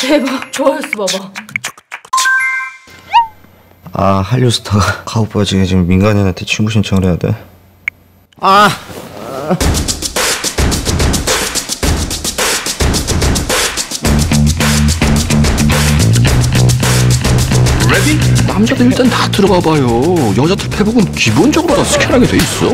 대박 좋아했어 봐봐 아 한류스타 가오빠 중에 지금 민간인한테 친구 신청을 해야 돼. 아 남자들 일단 다 들어가 봐요. 여자들 페북은 기본적으로 다 스캔하게 돼 있어.